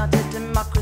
started democracy.